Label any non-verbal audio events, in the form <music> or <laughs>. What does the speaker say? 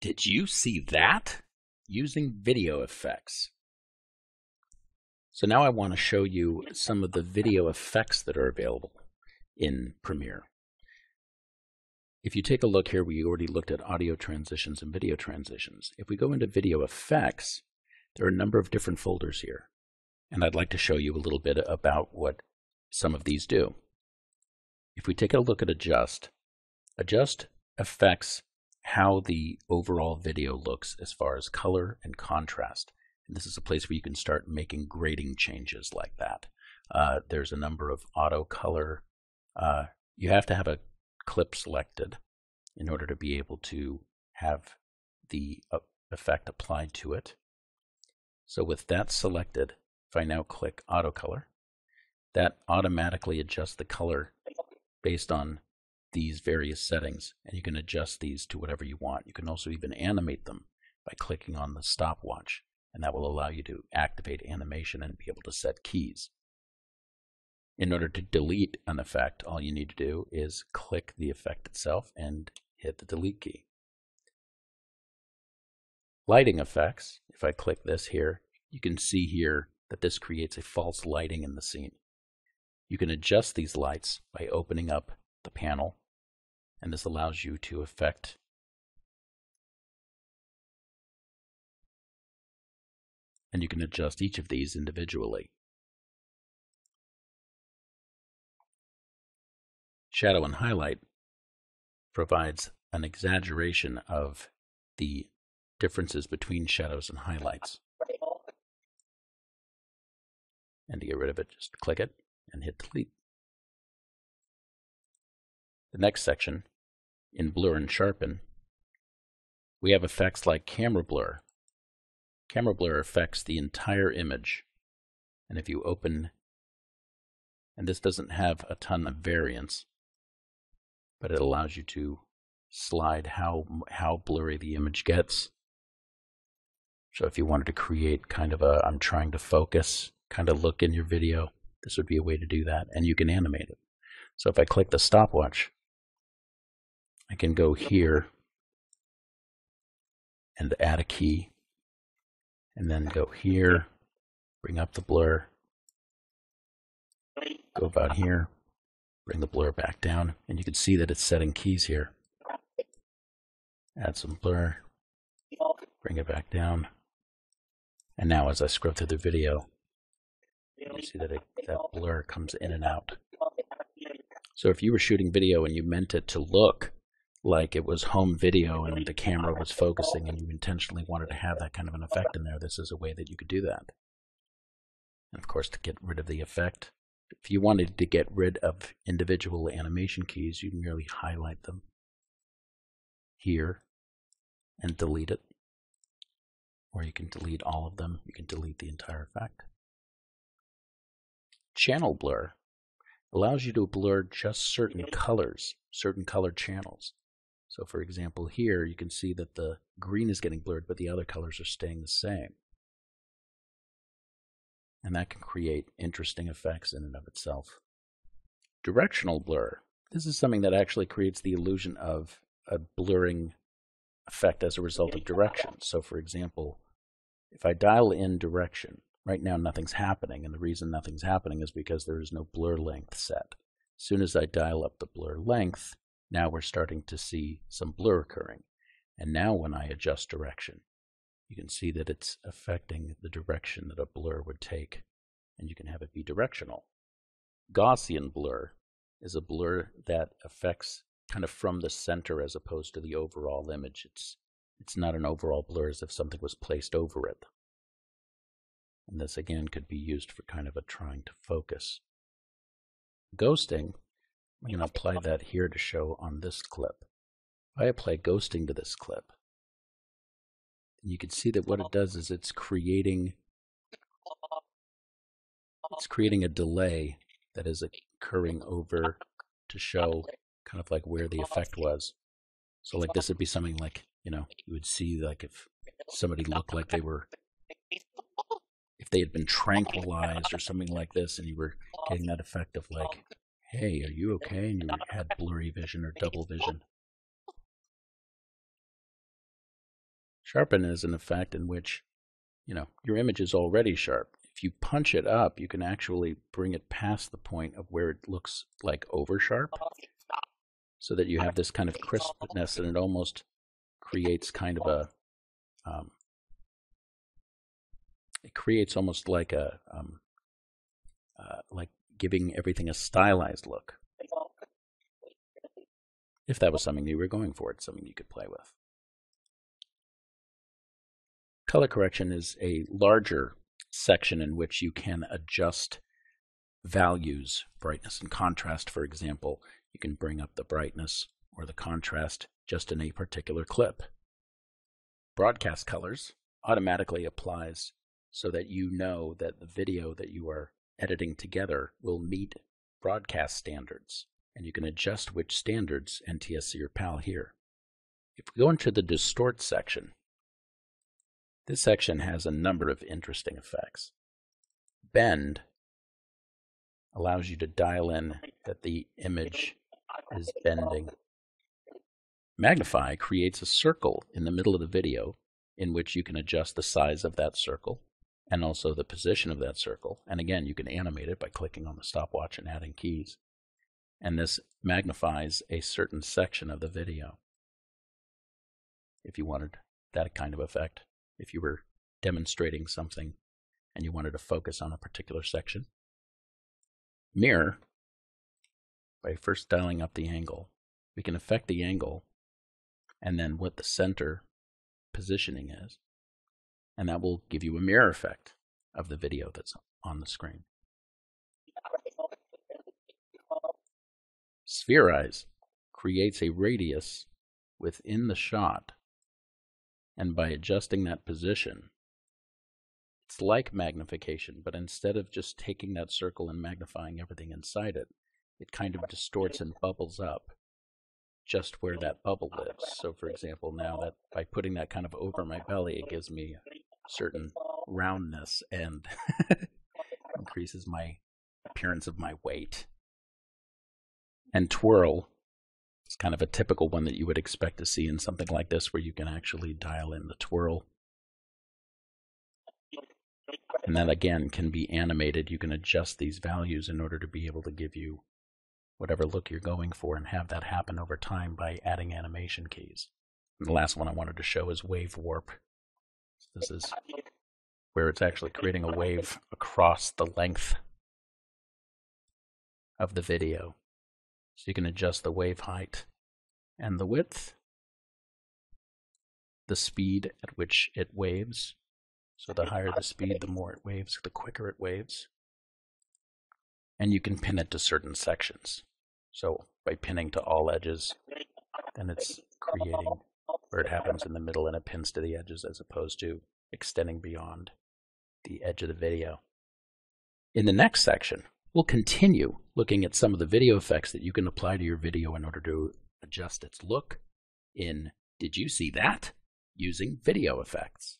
Did you see that? Using video effects. So now I want to show you some of the video effects that are available in Premiere. If you take a look here, we already looked at audio transitions and video transitions. If we go into video effects, there are a number of different folders here. And I'd like to show you a little bit about what some of these do. If we take a look at adjust, adjust affects how the overall video looks as far as color and contrast. And this is a place where you can start making grading changes like that. Uh, there's a number of auto color. Uh, you have to have a clip selected in order to be able to have the uh, effect applied to it. So with that selected, if I now click auto color, that automatically adjusts the color based on these various settings and you can adjust these to whatever you want. You can also even animate them by clicking on the stopwatch and that will allow you to activate animation and be able to set keys. In order to delete an effect, all you need to do is click the effect itself and hit the delete key. Lighting effects, if I click this here, you can see here that this creates a false lighting in the scene. You can adjust these lights by opening up the panel, and this allows you to affect and you can adjust each of these individually. Shadow and highlight provides an exaggeration of the differences between shadows and highlights. And to get rid of it, just click it and hit delete. The next section, in blur and sharpen, we have effects like camera blur. Camera blur affects the entire image. And if you open, and this doesn't have a ton of variance, but it allows you to slide how how blurry the image gets. So if you wanted to create kind of a I'm trying to focus kind of look in your video, this would be a way to do that, and you can animate it. So if I click the stopwatch, I can go here and add a key, and then go here, bring up the blur, go about here, bring the blur back down, and you can see that it's setting keys here. Add some blur, bring it back down, and now as I scrub through the video, you see that it, that blur comes in and out. So if you were shooting video and you meant it to look like it was home video and the camera was focusing and you intentionally wanted to have that kind of an effect in there, this is a way that you could do that. And of course, to get rid of the effect, if you wanted to get rid of individual animation keys, you merely highlight them here and delete it. Or you can delete all of them. You can delete the entire effect. Channel blur allows you to blur just certain colors, certain color channels. So for example, here you can see that the green is getting blurred, but the other colors are staying the same. And that can create interesting effects in and of itself. Directional blur. This is something that actually creates the illusion of a blurring effect as a result of direction. So for example, if I dial in direction, Right now, nothing's happening, and the reason nothing's happening is because there is no blur length set. As soon as I dial up the blur length, now we're starting to see some blur occurring. And now when I adjust direction, you can see that it's affecting the direction that a blur would take, and you can have it be directional. Gaussian blur is a blur that affects kind of from the center as opposed to the overall image. It's it's not an overall blur as if something was placed over it. And this again could be used for kind of a trying to focus. Ghosting, Going to apply that here to show on this clip. I apply ghosting to this clip, you can see that what it does is it's creating it's creating a delay that is occurring over to show kind of like where the effect was. So like this would be something like, you know, you would see like if somebody looked like they were if they had been tranquilized or something like this, and you were getting that effect of like, "Hey, are you okay?" and you had blurry vision or double vision. <laughs> Sharpen is an effect in which, you know, your image is already sharp. If you punch it up, you can actually bring it past the point of where it looks like over sharp so that you have this kind of crispness and it almost creates kind of a um, it creates almost like a um, uh, like giving everything a stylized look. If that was something you were going for, it's something you could play with. Color correction is a larger section in which you can adjust values, brightness and contrast, for example. You can bring up the brightness or the contrast just in a particular clip. Broadcast colors automatically applies so that you know that the video that you are editing together will meet broadcast standards. And you can adjust which standards NTSC or PAL here. If we go into the distort section, this section has a number of interesting effects. Bend allows you to dial in that the image is bending. Magnify creates a circle in the middle of the video in which you can adjust the size of that circle and also the position of that circle. And again, you can animate it by clicking on the stopwatch and adding keys. And this magnifies a certain section of the video if you wanted that kind of effect. If you were demonstrating something and you wanted to focus on a particular section. Mirror, by first dialing up the angle, we can affect the angle and then what the center positioning is and that will give you a mirror effect of the video that's on the screen. Spherize creates a radius within the shot, and by adjusting that position, it's like magnification, but instead of just taking that circle and magnifying everything inside it, it kind of distorts and bubbles up just where that bubble lives. So, for example, now that by putting that kind of over my belly, it gives me certain roundness and <laughs> increases my appearance of my weight. And twirl is kind of a typical one that you would expect to see in something like this, where you can actually dial in the twirl. And that again can be animated. You can adjust these values in order to be able to give you whatever look you're going for and have that happen over time by adding animation keys. And the last one I wanted to show is wave warp. This is where it's actually creating a wave across the length of the video. So you can adjust the wave height and the width, the speed at which it waves. So the higher the speed, the more it waves, the quicker it waves. And you can pin it to certain sections. So by pinning to all edges, then it's creating where it happens in the middle and it pins to the edges as opposed to extending beyond the edge of the video. In the next section, we'll continue looking at some of the video effects that you can apply to your video in order to adjust its look in Did You See That? using video effects.